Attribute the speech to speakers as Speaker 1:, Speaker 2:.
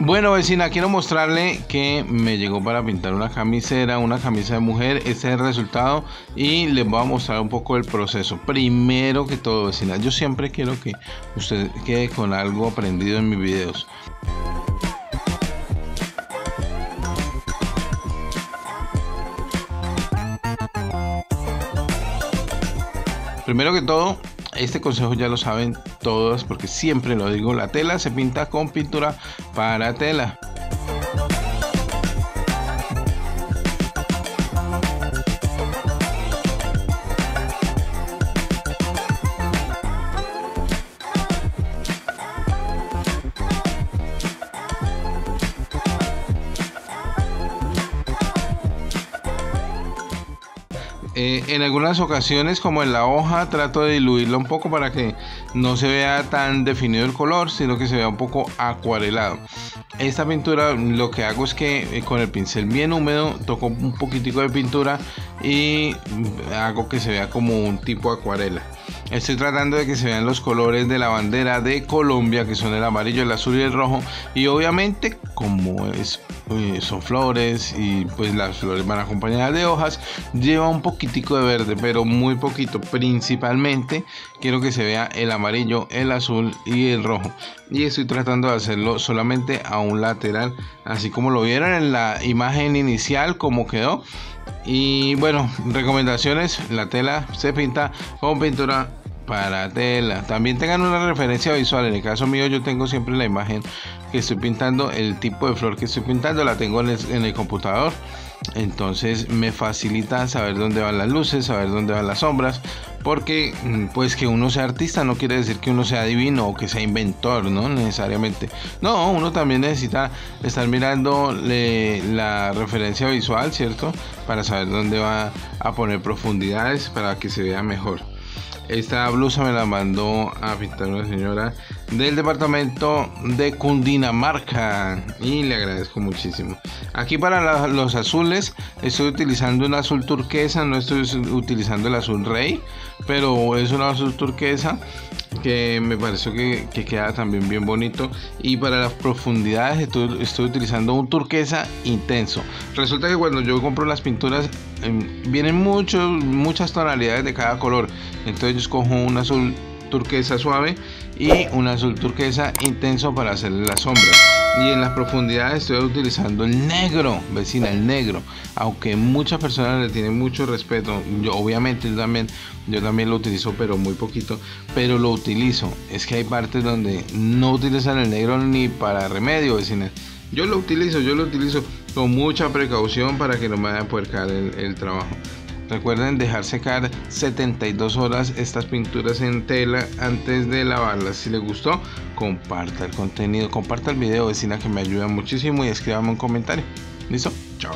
Speaker 1: Bueno vecina, quiero mostrarle que me llegó para pintar una camisera, una camisa de mujer. Este es el resultado y les voy a mostrar un poco el proceso. Primero que todo vecina, yo siempre quiero que usted quede con algo aprendido en mis videos. Primero que todo, este consejo ya lo saben todos porque siempre lo digo, la tela se pinta con pintura para tela. Eh, en algunas ocasiones, como en la hoja, trato de diluirlo un poco para que no se vea tan definido el color, sino que se vea un poco acuarelado. Esta pintura lo que hago es que eh, con el pincel bien húmedo toco un poquitico de pintura y hago que se vea como un tipo acuarela. Estoy tratando de que se vean los colores de la bandera de Colombia, que son el amarillo, el azul y el rojo. Y obviamente, como es, eh, son flores y pues las flores van acompañadas de hojas, lleva un poquitico de verde, pero muy poquito. Principalmente quiero que se vea el amarillo, el azul y el rojo. Y estoy tratando de hacerlo solamente a un lateral, así como lo vieron en la imagen inicial, como quedó. Y bueno, recomendaciones, la tela se pinta con pintura para tela. También tengan una referencia visual. En el caso mío yo tengo siempre la imagen que estoy pintando, el tipo de flor que estoy pintando, la tengo en el, computador. Entonces me facilita saber dónde van las luces, saber dónde van las sombras, porque mm, pues que uno sea artista no quiere decir que uno sea divino o que sea inventor, no necesariamente. No, uno también necesita estar mirando la referencia visual, ¿cierto? Para saber dónde va a poner profundidades para que se vea mejor. Esta blusa me la mandó a pintar una señora del departamento de Cundinamarca y le agradezco muchísimo. Aquí para los azules estoy utilizando un azul turquesa, no estoy utilizando el azul rey, pero es un azul turquesa que me pareció que, queda también bien bonito. Y para las profundidades estoy, utilizando un turquesa intenso. Resulta que cuando yo compro las pinturas em, vienen muchos, muchas tonalidades de cada color. Entonces escojo un azul turquesa suave y un azul turquesa intenso para hacerle la sombra. Y en las profundidades estoy utilizando el negro vecina el negro. Aunque muchas personas le tienen mucho respeto yo obviamente también yo también lo utilizo pero muy poquito pero lo utilizo. Es que hay partes donde no utilizan el negro ni para remedio vecina. Yo lo utilizo yo lo utilizo con mucha precaución para que no me vaya a poder caer el trabajo Recuerden dejar secar 72 horas estas pinturas en tela antes de lavarlas. Si les gustó, comparta el contenido, comparta el video, vecina que me ayuda muchísimo y escríbame un comentario. ¿Listo? Chao.